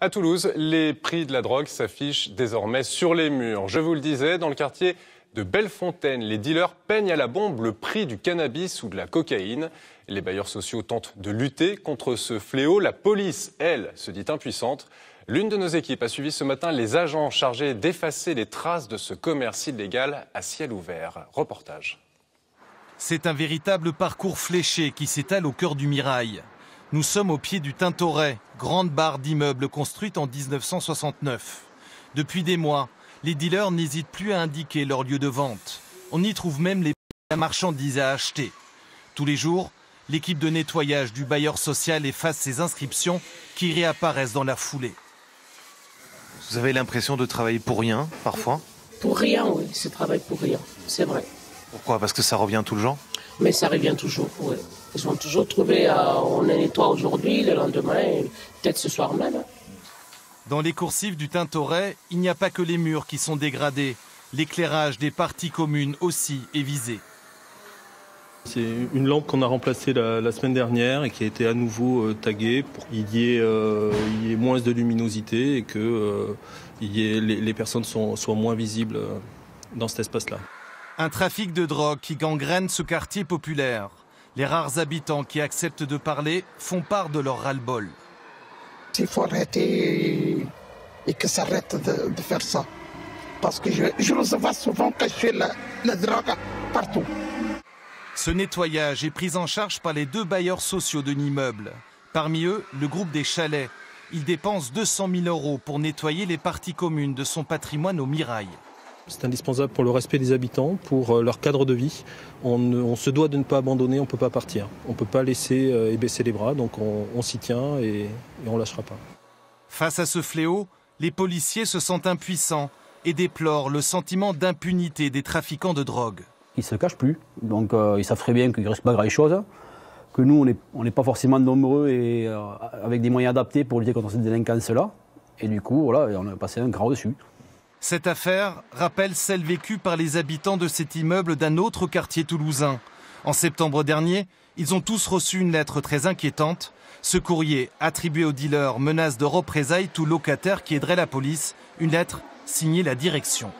À Toulouse, les prix de la drogue s'affichent désormais sur les murs. Je vous le disais, dans le quartier de Bellefontaine, les dealers peignent à la bombe le prix du cannabis ou de la cocaïne. Les bailleurs sociaux tentent de lutter contre ce fléau. La police, elle, se dit impuissante. L'une de nos équipes a suivi ce matin les agents chargés d'effacer les traces de ce commerce illégal à ciel ouvert. Reportage. C'est un véritable parcours fléché qui s'étale au cœur du Mirail. Nous sommes au pied du Tintoret, grande barre d'immeubles construite en 1969. Depuis des mois, les dealers n'hésitent plus à indiquer leur lieu de vente. On y trouve même les marchandises à acheter. Tous les jours, l'équipe de nettoyage du bailleur social efface ces inscriptions qui réapparaissent dans la foulée. Vous avez l'impression de travailler pour rien, parfois? Pour rien, oui, c'est travail pour rien, c'est vrai. Pourquoi? Parce que ça revient tout le temps Mais ça revient toujours, oui. Ils ont toujours trouvé, euh, on nettoie aujourd'hui, le lendemain, peut-être ce soir même. Dans les coursives du Tintoret, il n'y a pas que les murs qui sont dégradés. L'éclairage des parties communes aussi est visé. C'est une lampe qu'on a remplacée la, semaine dernière et qui a été à nouveau euh, taguée pour qu'il y, ait, euh, y ait moins de luminosité et que euh, y ait, les, les, personnes sont, soient moins visibles dans cet espace-là. Un trafic de drogue qui gangrène ce quartier populaire. Les rares habitants qui acceptent de parler font part de leur ras-le-bol. Il faut arrêter et que ça arrête de, de faire ça. Parce que je, je vois souvent cacher la, la drogue partout. Ce nettoyage est pris en charge par les deux bailleurs sociaux de l'immeuble. Parmi eux, le groupe des chalets. Il dépense 200 000 euros pour nettoyer les parties communes de son patrimoine au Mirail. C'est indispensable pour le respect des habitants, pour leur cadre de vie. On, on se doit de ne pas abandonner, on ne peut pas partir. On ne peut pas laisser euh, et baisser les bras, donc on, on s'y tient et, et on ne lâchera pas. Face à ce fléau, les policiers se sentent impuissants et déplorent le sentiment d'impunité des trafiquants de drogue. Ils ne se cachent plus, donc euh, ils savent très bien qu'il ne reste pas grand-chose, que nous, on n'est pas forcément nombreux et euh, avec des moyens adaptés pour lutter contre cette délinquance-là. Et du coup, voilà, on a passé un grand dessus. Cette affaire rappelle celle vécue par les habitants de cet immeuble d'un autre quartier toulousain. En septembre dernier, ils ont tous reçu une lettre très inquiétante. Ce courrier, attribué au dealer, menace de représailles tout locataire qui aiderait la police. Une lettre signée la direction.